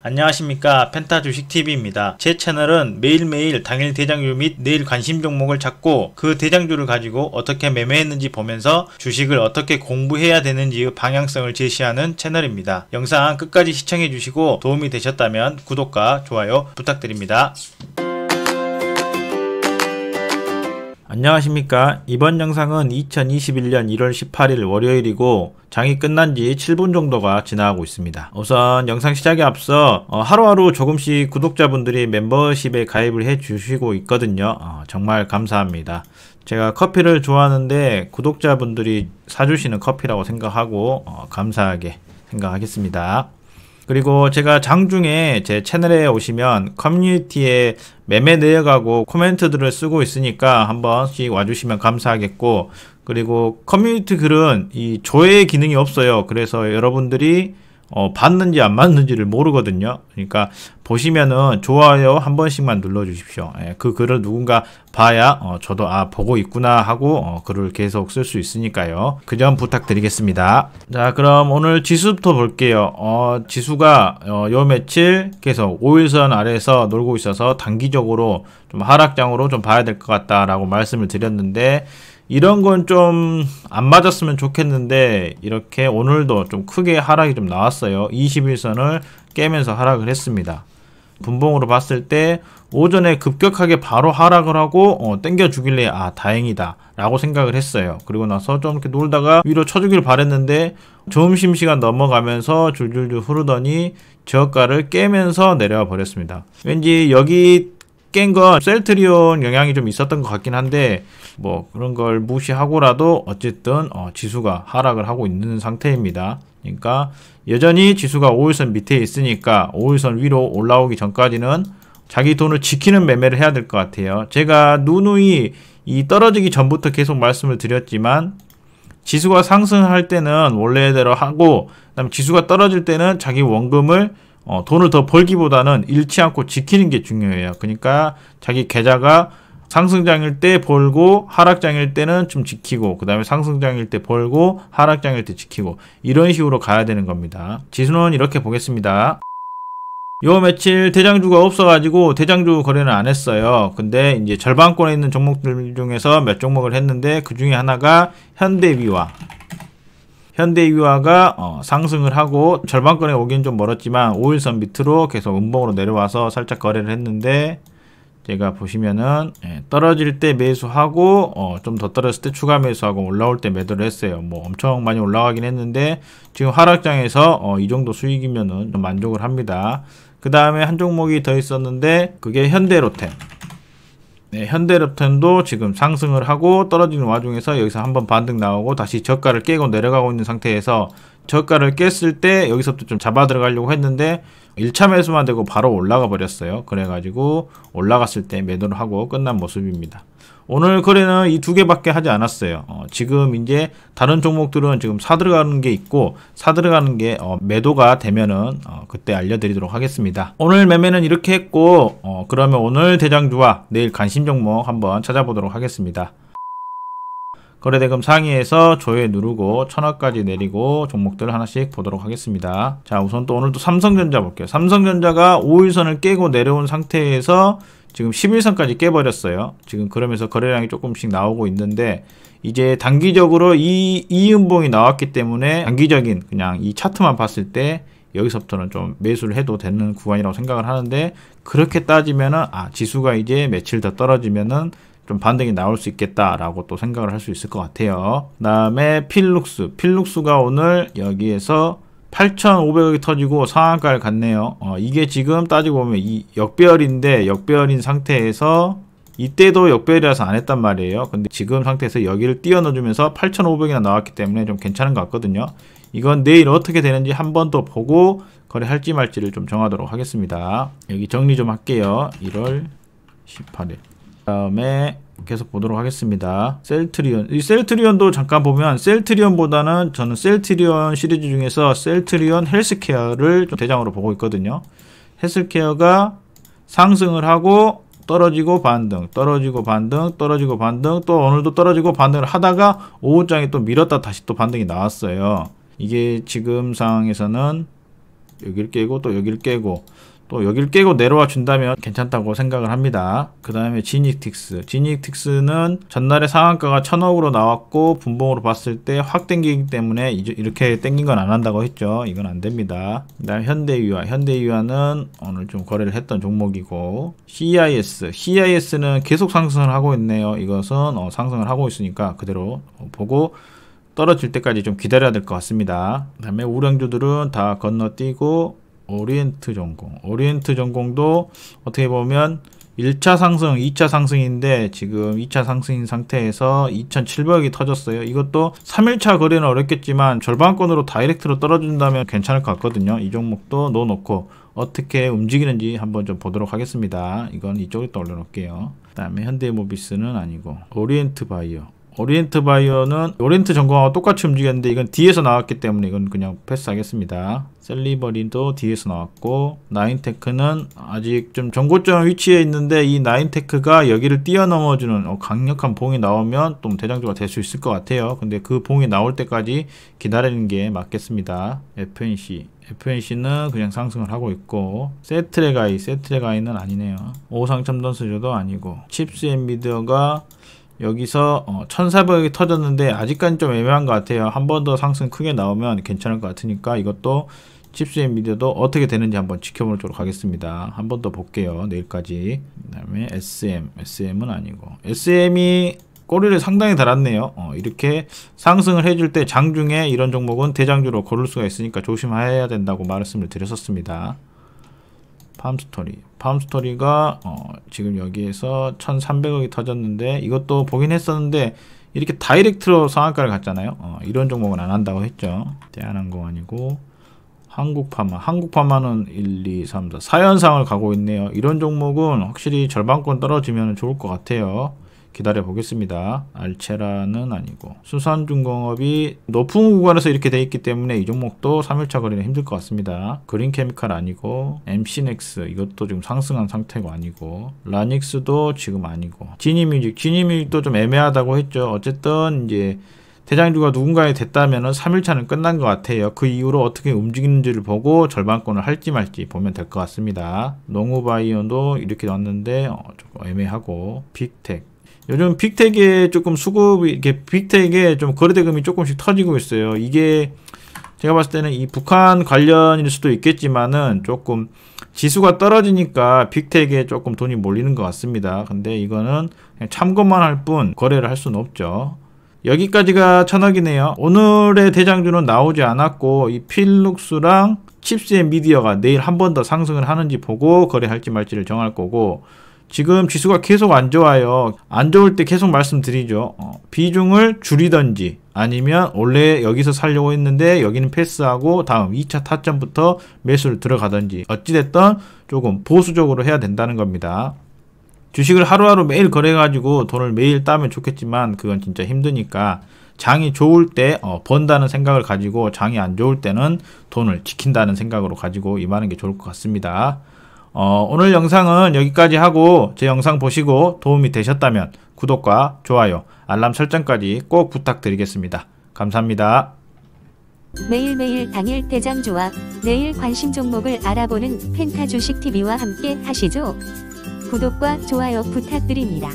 안녕하십니까 펜타 주식TV입니다. 제 채널은 매일매일 당일 대장주 및 내일 관심 종목을 찾고 그 대장주를 가지고 어떻게 매매했는지 보면서 주식을 어떻게 공부해야 되는지의 방향성을 제시하는 채널입니다. 영상 끝까지 시청해 주시고 도움이 되셨다면 구독과 좋아요 부탁드립니다. 안녕하십니까. 이번 영상은 2021년 1월 18일 월요일이고 장이 끝난 지 7분 정도가 지나가고 있습니다. 우선 영상 시작에 앞서 어, 하루하루 조금씩 구독자분들이 멤버십에 가입을 해 주시고 있거든요. 어, 정말 감사합니다. 제가 커피를 좋아하는데 구독자분들이 사주시는 커피라고 생각하고 어, 감사하게 생각하겠습니다 그리고 제가 장중에 제 채널에 오시면 커뮤니티에 매매 내역하고 코멘트들을 쓰고 있으니까 한 번씩 와주시면 감사하겠고 그리고 커뮤니티 글은 이 조회 기능이 없어요. 그래서 여러분들이 어, 봤는지 안 봤는지를 모르거든요. 그러니까 보시면은 좋아요 한 번씩만 눌러 주십시오. 예, 그 글을 누군가 봐야 어, 저도 아 보고 있구나 하고 어, 글을 계속 쓸 수 있으니까요. 그 점 부탁드리겠습니다. 자 그럼 오늘 지수부터 볼게요. 어, 지수가 어, 요 며칠 계속 5일선 아래에서 놀고 있어서 단기적으로 좀 하락장으로 좀 봐야 될 것 같다라고 말씀을 드렸는데 이런 건 좀 안 맞았으면 좋겠는데 이렇게 오늘도 좀 크게 하락이 좀 나왔어요. 21선을 깨면서 하락을 했습니다. 분봉으로 봤을 때 오전에 급격하게 바로 하락을 하고 어, 땡겨 주길래 아 다행이다 라고 생각을 했어요 그리고 나서 좀 이렇게 놀다가 위로 쳐주길 바랬는데 점심시간 넘어가면서 줄줄줄 흐르더니 저가를 깨면서 내려와 버렸습니다 왠지 여기 깬 건 셀트리온 영향이 좀 있었던 것 같긴 한데 뭐 그런 걸 무시하고라도 어쨌든 어, 지수가 하락을 하고 있는 상태입니다. 그러니까 여전히 지수가 5일선 밑에 있으니까 5일선 위로 올라오기 전까지는 자기 돈을 지키는 매매를 해야 될 것 같아요. 제가 누누이 이 떨어지기 전부터 계속 말씀을 드렸지만 지수가 상승할 때는 원래대로 하고 그다음에 지수가 떨어질 때는 자기 원금을 어, 돈을 더 벌기보다는 잃지 않고 지키는 게 중요해요. 그러니까 자기 계좌가 상승장일 때 벌고 하락장일 때는 좀 지키고 그 다음에 상승장일 때 벌고 하락장일 때 지키고 이런 식으로 가야 되는 겁니다. 지수는 이렇게 보겠습니다. 요 며칠 대장주가 없어가지고 대장주 거래는 안 했어요. 근데 이제 절반권에 있는 종목들 중에서 몇 종목을 했는데 그 중에 하나가 현대위와 현대위화가 어, 상승을 하고 절반권에 오긴 좀 멀었지만 5일선 밑으로 계속 음봉으로 내려와서 살짝 거래를 했는데 제가 보시면은 예, 떨어질 때 매수하고 어, 좀 더 떨어졌을 때 추가 매수하고 올라올 때 매도를 했어요. 뭐 엄청 많이 올라가긴 했는데 지금 하락장에서 어, 이 정도 수익이면은 좀 만족을 합니다. 그 다음에 한 종목이 더 있었는데 그게 현대로템. 네, 현대롭텐도 지금 상승을 하고 떨어지는 와중에서 여기서 한번 반등 나오고 다시 저가를 깨고 내려가고 있는 상태에서 저가를 깼을 때 여기서부터 좀 잡아 들어가려고 했는데 1차 매수만 되고 바로 올라가 버렸어요. 그래가지고 올라갔을 때 매도를 하고 끝난 모습입니다. 오늘 거래는 이 두 개밖에 하지 않았어요. 어, 지금 이제 다른 종목들은 지금 사 들어가는 게 있고 사 들어가는 게 어, 매도가 되면은 어, 그때 알려드리도록 하겠습니다. 오늘 매매는 이렇게 했고 어, 그러면 오늘 대장주와 내일 관심 종목 한번 찾아보도록 하겠습니다. 거래대금 상위에서 조회 누르고 천원까지 내리고 종목들 하나씩 보도록 하겠습니다. 자 우선 또 오늘 또 삼성전자 볼게요. 삼성전자가 5일선을 깨고 내려온 상태에서 지금 11선까지 깨버렸어요. 지금 그러면서 거래량이 조금씩 나오고 있는데 이제 단기적으로 이, 이 음봉이 나왔기 때문에 단기적인 그냥 이 차트만 봤을 때 여기서부터는 좀 매수를 해도 되는 구간이라고 생각을 하는데 그렇게 따지면은 아 지수가 이제 며칠 더 떨어지면은 좀 반등이 나올 수 있겠다라고 또 생각을 할 수 있을 것 같아요. 그 다음에 필룩스 필룩스가 오늘 여기에서 8,500억이 터지고 상한가를 갔네요. 어, 이게 지금 따지고 보면 이 역배열인데 역배열인 상태에서 이때도 역배열이라서 안 했단 말이에요. 근데 지금 상태에서 여기를 띄워넣어주면서 8,500이나 나왔기 때문에 좀 괜찮은 것 같거든요. 이건 내일 어떻게 되는지 한 번 더 보고 거래할지 말지를 좀 정하도록 하겠습니다. 여기 정리 좀 할게요. 1월 18일. 다음에 계속 보도록 하겠습니다. 셀트리온. 이 셀트리온도 잠깐 보면 셀트리온보다는 저는 셀트리온 시리즈 중에서 셀트리온 헬스케어를 좀 대장으로 보고 있거든요. 헬스케어가 상승을 하고 떨어지고 반등, 떨어지고 반등, 떨어지고 반등, 또 오늘도 떨어지고 반등을 하다가 오후장에 또 밀었다 다시 또 반등이 나왔어요. 이게 지금 상황에서는 여길 깨고 또 여길 깨고 또 여길 깨고 내려와 준다면 괜찮다고 생각을 합니다. 그 다음에 지닉틱스. 지닉틱스는 전날에 상한가가 천억으로 나왔고 분봉으로 봤을 때 확 땡기기 때문에 이렇게 땡긴 건 안 한다고 했죠. 이건 안 됩니다. 그 다음 현대유화. 현대유화는 오늘 좀 거래를 했던 종목이고 CIS. CIS는 계속 상승을 하고 있네요. 이것은 어, 상승을 하고 있으니까 그대로 보고 떨어질 때까지 좀 기다려야 될 것 같습니다. 그 다음에 우량주들은 다 건너뛰고 오리엔트 정공. 오리엔트 정공도 어떻게 보면 1차 상승, 2차 상승인데 지금 2차 상승인 상태에서 2,700억이 터졌어요. 이것도 3일차 거래는 어렵겠지만 절반권으로 다이렉트로 떨어진다면 괜찮을 것 같거든요. 이 종목도 넣어놓고 어떻게 움직이는지 한번 좀 보도록 하겠습니다. 이건 이쪽에 또 올려놓을게요. 그 다음에 현대모비스는 아니고 오리엔트 바이오. 오리엔트 바이오는 오리엔트 정공하고 똑같이 움직였는데 이건 뒤에서 나왔기 때문에 이건 그냥 패스하겠습니다. 셀리버리도 뒤에서 나왔고 나인테크는 아직 좀 전고점 위치에 있는데 이 나인테크가 여기를 뛰어넘어주는 어, 강력한 봉이 나오면 좀 대장주가 될 수 있을 것 같아요. 근데 그 봉이 나올 때까지 기다리는 게 맞겠습니다. FNC FNC는 그냥 상승을 하고 있고 쎄트렉아이 쎄트렉아이는 아니네요. 오성첨단소재도 아니고 칩스 앤 미디어가 여기서 어, 1400이 터졌는데 아직까지 좀 애매한 것 같아요. 한 번 더 상승 크게 나오면 괜찮을 것 같으니까 이것도 칩스 앤미디어도 어떻게 되는지 한번 지켜보도록 하겠습니다. 한 번 더 볼게요. 내일까지. 그 다음에 SM. SM은 아니고. SM이 꼬리를 상당히 달았네요. 어, 이렇게 상승을 해줄 때 장중에 이런 종목은 대장주로 고를 수가 있으니까 조심해야 된다고 말씀을 드렸었습니다. 팜스토리. 팜스토리가 어, 지금 여기에서 1300억이 터졌는데 이것도 보긴 했었는데 이렇게 다이렉트로 상한가를 갔잖아요. 어, 이런 종목은 안 한다고 했죠. 대한항공 아니고 한국파마. 한국파마는 1, 2, 3, 4. 4연상을 가고 있네요. 이런 종목은 확실히 절반권 떨어지면 좋을 것 같아요. 기다려 보겠습니다. 알체라는 아니고 수산중공업이 높은 구간에서 이렇게 돼 있기 때문에 이 종목도 3일차 거래는 힘들 것 같습니다. 그린케미칼 아니고 MC넥스 이것도 지금 상승한 상태가 아니고 라닉스도 지금 아니고 지니뮤직 지니뮤직도 좀 애매하다고 했죠. 어쨌든 이제 대장주가 누군가에 됐다면 3일차는 끝난 것 같아요. 그 이후로 어떻게 움직이는지를 보고 절반권을 할지 말지 보면 될 것 같습니다. 농우바이온도 이렇게 왔는데 어, 조금 애매하고 빅텍 요즘 빅텍에 조금 수급이 이렇게 빅텍에 좀 거래대금이 조금씩 터지고 있어요. 이게 제가 봤을 때는 이 북한 관련일 수도 있겠지만은 조금 지수가 떨어지니까 빅텍에 조금 돈이 몰리는 것 같습니다. 근데 이거는 참고만 할 뿐 거래를 할 수는 없죠. 여기까지가 천억이네요. 오늘의 대장주는 나오지 않았고 이 필룩스랑 칩스의 미디어가 내일 한 번 더 상승을 하는지 보고 거래할지 말지를 정할 거고 지금 지수가 계속 안 좋아요. 안 좋을 때 계속 말씀드리죠. 어, 비중을 줄이던지 아니면 원래 여기서 살려고 했는데 여기는 패스하고 다음 2차 타점부터 매수를 들어가던지 어찌됐든 조금 보수적으로 해야 된다는 겁니다. 주식을 하루하루 매일 거래가지고 돈을 매일 따면 좋겠지만 그건 진짜 힘드니까 장이 좋을 때 어, 번다는 생각을 가지고 장이 안 좋을 때는 돈을 지킨다는 생각으로 가지고 임하는 게 좋을 것 같습니다. 어, 오늘 영상은 여기까지 하고 제 영상 보시고 도움이 되셨다면 구독과 좋아요, 알람 설정까지 꼭 부탁드리겠습니다. 감사합니다. 매일매일 당일 대장 조합, 내일 관심 종목을 알아보는 펜타 주식 TV와 함께 하시죠. 구독과 좋아요 부탁드립니다.